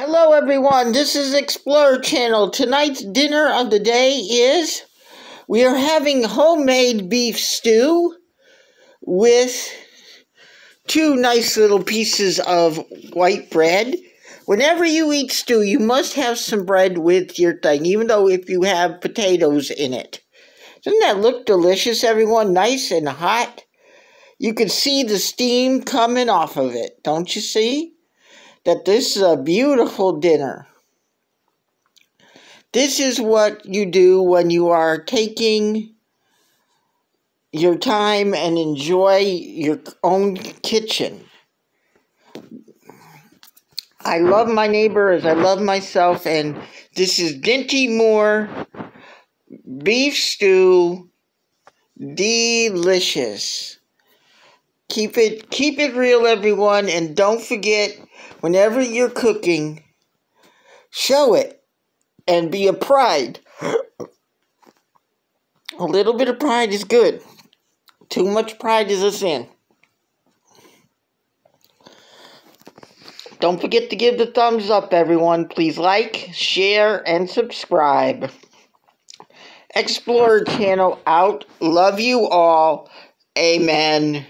Hello, everyone. This is Explorer Channel. Tonight's dinner of the day is we are having homemade beef stew with two nice little pieces of white bread. Whenever you eat stew, you must have some bread with your thing, even though if you have potatoes in it. Doesn't that look delicious, everyone? Nice and hot. You can see the steam coming off of it, don't you see? That this is a beautiful dinner. This is what you do when you are taking your time and enjoy your own kitchen. I love my neighbor as I love myself, and this is Dinty Moore beef stew. Delicious. Keep it keep it real everyone and don't forget whenever you're cooking, show it and be a pride. A little bit of pride is good. Too much pride is a sin. Don't forget to give the thumbs up, everyone. Please like, share, and subscribe. Explorer channel out. Love you all. Amen.